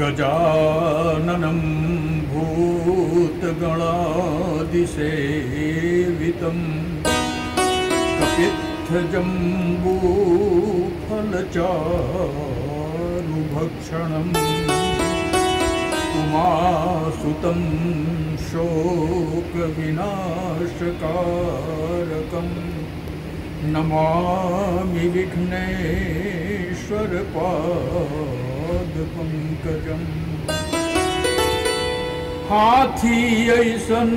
गजाननं भूतगणादिसेवितम् कपित्थजम्बूफलचारुभक्षणम् उमासुतं शोकविनाशकारकम् नमामि विघ्नेश्वरपादपङ्कजम् हाथी ऐसन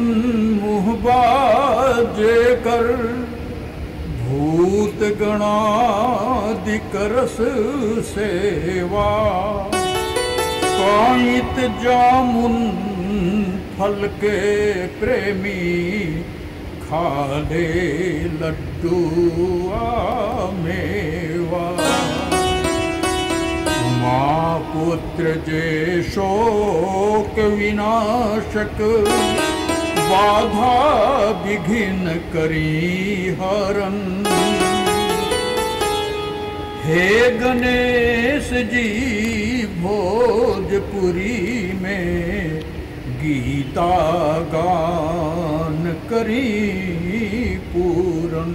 मुहबाजे कर, भूत गणादिकरस सेवा। कांत जामुन फल के प्रेमी खाले लड्डू मेवा पुत्र जे शोक विनाशक बाधा विघिन करी हरन। हे गणेश जी, भोजपुरी में गीता गान करी पूरन।